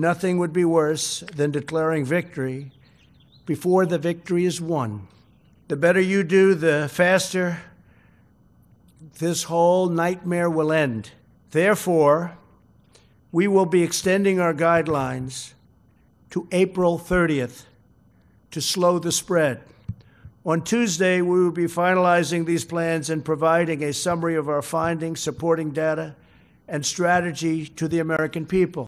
Nothing would be worse than declaring victory before the victory is won. The better you do, the faster this whole nightmare will end. Therefore, we will be extending our guidelines to April 30th to slow the spread. On Tuesday, we will be finalizing these plans and providing a summary of our findings, supporting data, and strategy to the American people.